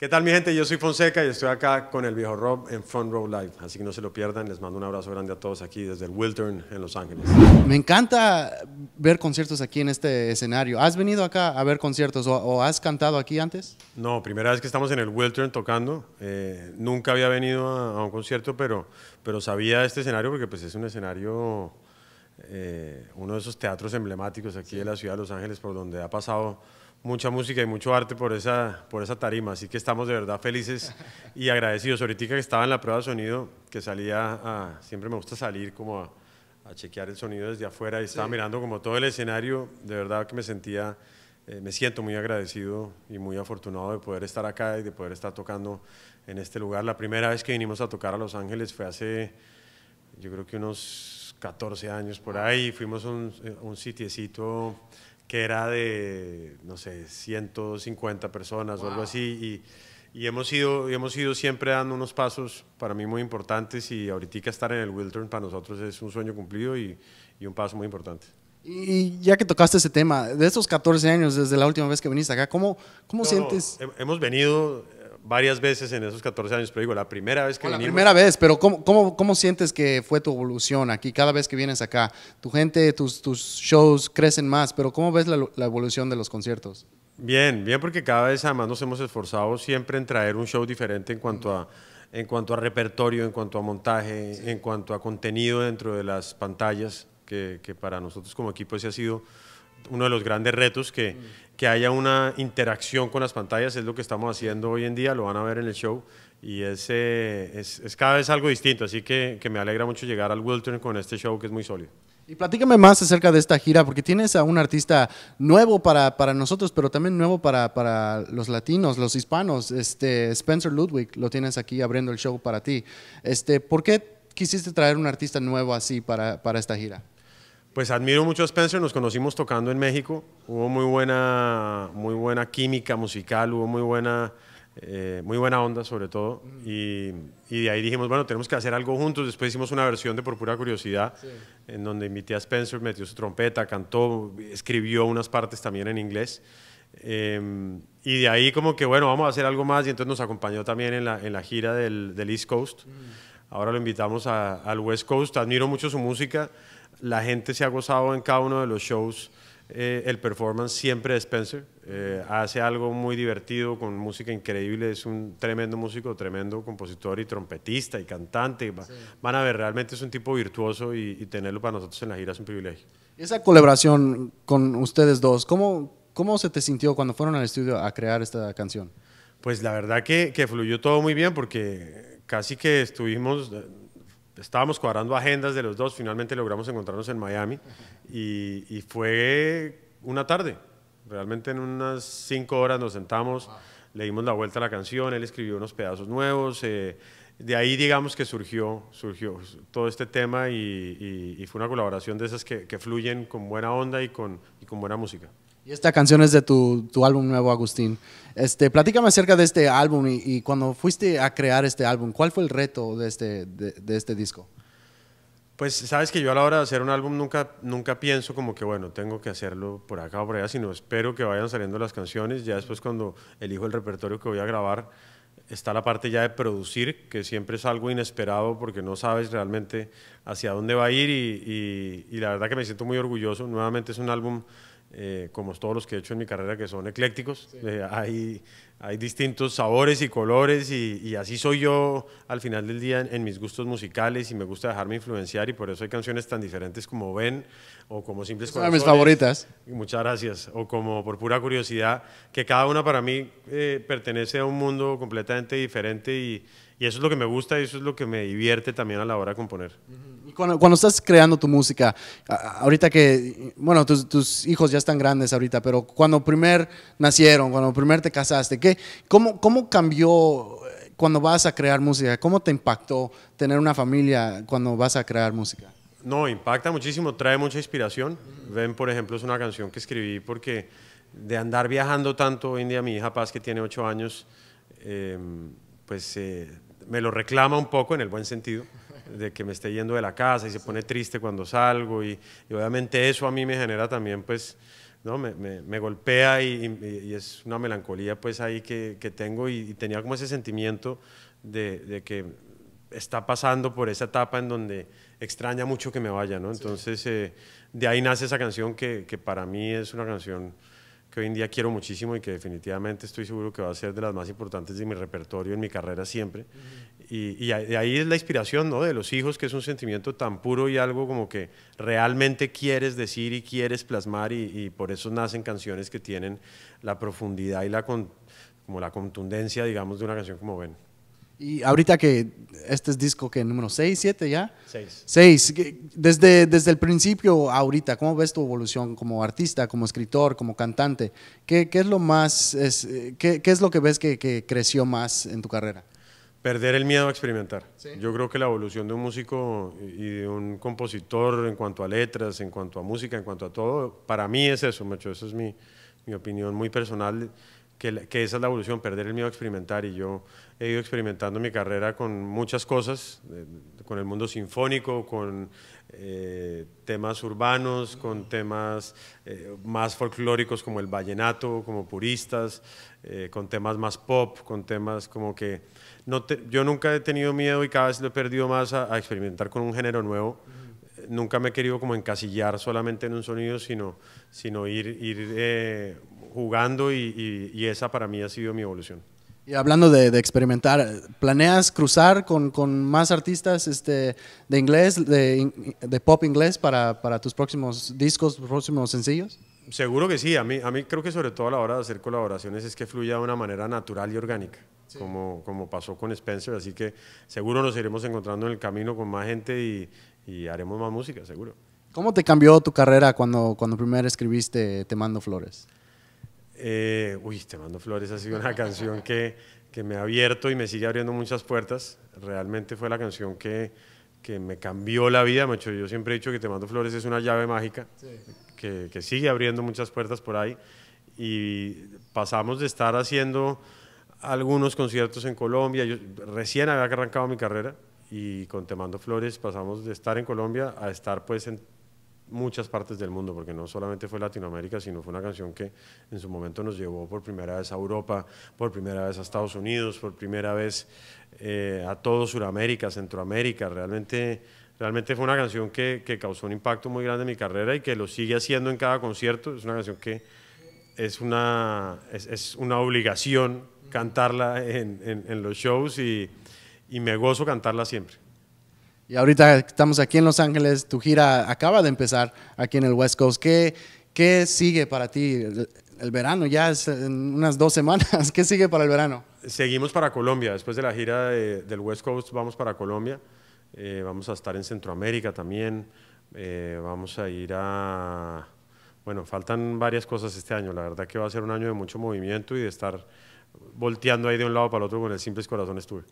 ¿Qué tal mi gente? Yo soy Fonseca y estoy acá con el viejo Rob en Front Row Live, así que no se lo pierdan. Les mando un abrazo grande a todos aquí desde el Wiltern en Los Ángeles. Me encanta ver conciertos aquí en este escenario. ¿Has venido acá a ver conciertos o, has cantado aquí antes? No, primera vez que estamos en el Wiltern tocando. Eh, nunca había venido a, un concierto, pero, pero sabía este escenario porque pues es un escenario, eh, uno de esos teatros emblemáticos aquí de la ciudad de Los Ángeles por donde ha pasado mucha música y mucho arte por esa, por esa tarima, así que estamos de verdad felices y agradecidos. Ahorita que estaba en la prueba de sonido, que salía a, siempre me gusta salir como a, chequear el sonido desde afuera y estaba mirando como todo el escenario, de verdad que me sentía, eh, me siento muy agradecido y muy afortunado de poder estar acá y de poder estar tocando en este lugar. La primera vez que vinimos a tocar a Los Ángeles fue hace, yo creo que unos 14 años por ahí, fuimos a un, un sitiecito que era de, no sé, 150 personas o algo así. Y, y, hemos, ido, hemos ido siempre dando unos pasos para mí muy importantes y ahorita estar en el Wiltern para nosotros es un sueño cumplido y, y un paso muy importante. Y ya que tocaste ese tema, de estos 14 años, desde la última vez que viniste acá, ¿cómo, cómo sientes? hemos venido varias veces en esos 14 años, pero digo, la primera vez que La primera vez, pero ¿cómo, cómo, cómo sientes que fue tu evolución aquí cada vez que vienes acá? Tu gente, tus, tus shows crecen más, pero ¿cómo ves la, la, evolución de los conciertos? Bien, bien, porque cada vez además nos hemos esforzado siempre en traer un show diferente en cuanto a, en cuanto a repertorio, en cuanto a montaje, en cuanto a contenido dentro de las pantallas, que, que para nosotros como equipo ese ha sido uno de los grandes retos, que, que haya una interacción con las pantallas, es lo que estamos haciendo hoy en día, lo van a ver en el show, y es, es, es cada vez algo distinto, así que, que, me alegra mucho llegar al Wilton con este show que es muy sólido. Y platícame más acerca de esta gira, porque tienes a un artista nuevo para, para nosotros, pero también nuevo para, para, los latinos, los hispanos. Este, Spencer Ludwig, lo tienes aquí abriendo el show para ti. Este, ¿Por qué quisiste traer un artista nuevo así para, para esta gira? Pues admiro mucho a Spencer, nos conocimos tocando en México, hubo muy buena, muy buena química musical, hubo muy buena, eh, muy buena onda sobre todo, y, y, de ahí dijimos, bueno, tenemos que hacer algo juntos, después hicimos una versión de Por Pura Curiosidad, en donde invité a Spencer, metió su trompeta, cantó, escribió unas partes también en inglés, em, y de ahí como que, bueno, vamos a hacer algo más, y entonces nos acompañó también en la, en la gira del, del East Coast, ahora lo invitamos a, al West Coast, admiro mucho su música, la gente se ha gozado en cada uno de los shows. Eh, el performance siempre de Spencer. Eh, hace algo muy divertido con música increíble. Es un tremendo músico, tremendo compositor y trompetista y cantante. Van a ver, realmente es un tipo virtuoso y, tenerlo para nosotros en la gira es un privilegio. Esa colaboración con ustedes dos, ¿cómo, ¿cómo se te sintió cuando fueron al estudio a crear esta canción? Pues la verdad que, que fluyó todo muy bien porque casi que estuvimos estábamos cuadrando agendas de los dos, finalmente logramos encontrarnos en Miami y, fue una tarde, realmente en unas cinco horas nos sentamos, le dimos la vuelta a la canción, él escribió unos pedazos nuevos, eh, de ahí digamos que surgió, surgió todo este tema y, fue una colaboración de esas que, fluyen con buena onda y con, y con buena música. Y esta canción es de tu, tu álbum nuevo, Agustín. Este, platícame acerca de este álbum y, cuando fuiste a crear este álbum, ¿cuál fue el reto de este, de, este disco? Pues sabes que yo a la hora de hacer un álbum nunca, nunca pienso como que, bueno, tengo que hacerlo por acá o por allá, sino espero que vayan saliendo las canciones. Ya después cuando elijo el repertorio que voy a grabar, está la parte ya de producir, que siempre es algo inesperado porque no sabes realmente hacia dónde va a ir y, y la verdad que me siento muy orgulloso. Nuevamente es un álbum eh, como todos los que he hecho en mi carrera, que son eclécticos. Eh, hay, hay distintos sabores y colores y, así soy yo al final del día en, mis gustos musicales y me gusta dejarme influenciar y por eso hay canciones tan diferentes como Ven o como Simples Son mis favoritas. Muchas gracias. O como Por Pura Curiosidad, que cada una para mí eh, pertenece a un mundo completamente diferente y, y eso es lo que me gusta y eso es lo que me divierte también a la hora de componer. Cuando, cuando estás creando tu música, ahorita que, bueno, tus, tus, hijos ya están grandes ahorita, pero cuando primer nacieron, cuando primer te casaste, ¿qué, cómo, ¿cómo cambió eh, cuando vas a crear música? ¿Cómo te impactó tener una familia cuando vas a crear música? No, impacta muchísimo, trae mucha inspiración. Ven, por ejemplo, es una canción que escribí porque de andar viajando tanto, hoy en día mi hija Paz, que tiene ocho años, eh, pues... Eh, me lo reclama un poco en el buen sentido, de que me esté yendo de la casa y se pone triste cuando salgo y, obviamente eso a mí me genera también pues ¿no? me, me, me golpea y, y, es una melancolía pues ahí que, que tengo y, tenía como ese sentimiento de, de, que está pasando por esa etapa en donde extraña mucho que me vaya, ¿no? Entonces eh, de ahí nace esa canción que, que para mí es una canción que hoy en día quiero muchísimo y que definitivamente estoy seguro que va a ser de las más importantes de mi repertorio en mi carrera siempre. Y, y, ahí es la inspiración ¿no? de los hijos, que es un sentimiento tan puro y algo como que realmente quieres decir y quieres plasmar y, y por eso nacen canciones que tienen la profundidad y la, con, como la contundencia, digamos, de una canción como Ven. Y ahorita que este es disco que número 6, 7 ya. 6. 6. Desde, desde el principio ahorita, ¿cómo ves tu evolución como artista, como escritor, como cantante? ¿Qué, qué es lo más, es, qué, qué, es lo que ves que, que, creció más en tu carrera? Perder el miedo a experimentar. ¿Sí? Yo creo que la evolución de un músico y de un compositor en cuanto a letras, en cuanto a música, en cuanto a todo, para mí es eso, macho. Eso es mi, mi opinión muy personal que, que, esa es la evolución, perder el miedo a experimentar. Y yo he ido experimentando mi carrera con muchas cosas, eh, con el mundo sinfónico, con eh, temas urbanos, con temas eh, más folclóricos como el vallenato, como puristas, eh, con temas más pop, con temas como que... No te, yo nunca he tenido miedo y cada vez lo he perdido más a, a experimentar con un género nuevo. Nunca me he querido como encasillar solamente en un sonido, sino, sino ir, ir jugando y, y, y, esa para mí ha sido mi evolución. Y hablando de, de experimentar, ¿planeas cruzar con, con, más artistas este, de inglés, de, de pop inglés para, para, tus próximos discos, próximos sencillos? Seguro que sí, a mí, a mí creo que sobre todo a la hora de hacer colaboraciones es que fluya de una manera natural y orgánica, sí. como, como pasó con Spencer, así que seguro nos iremos encontrando en el camino con más gente y, y haremos más música, seguro. ¿Cómo te cambió tu carrera cuando, cuando primero escribiste Te Mando Flores? Eh, uy, Te Mando Flores ha sido una canción que, que, me ha abierto y me sigue abriendo muchas puertas. Realmente fue la canción que, que me cambió la vida. Macho. Yo siempre he dicho que Te Mando Flores es una llave mágica sí. que, que, sigue abriendo muchas puertas por ahí. Y pasamos de estar haciendo algunos conciertos en Colombia. Yo recién había arrancado mi carrera y con Te Mando Flores pasamos de estar en Colombia a estar pues en muchas partes del mundo, porque no solamente fue Latinoamérica, sino fue una canción que en su momento nos llevó por primera vez a Europa, por primera vez a Estados Unidos, por primera vez eh, a todo Sudamérica, Centroamérica. Realmente, realmente fue una canción que, que, causó un impacto muy grande en mi carrera y que lo sigue haciendo en cada concierto. Es una canción que es una, es, es una obligación cantarla en, en, en los shows y, y me gozo cantarla siempre. Y ahorita estamos aquí en Los Ángeles, tu gira acaba de empezar aquí en el West Coast. ¿Qué, qué sigue para ti? El, el, verano ya es en unas dos semanas. ¿Qué sigue para el verano? Seguimos para Colombia. Después de la gira de, del West Coast vamos para Colombia. Eh, vamos a estar en Centroamérica también. Eh, vamos a ir a... Bueno, faltan varias cosas este año. La verdad que va a ser un año de mucho movimiento y de estar volteando ahí de un lado para el otro con el Simples Corazones Tour.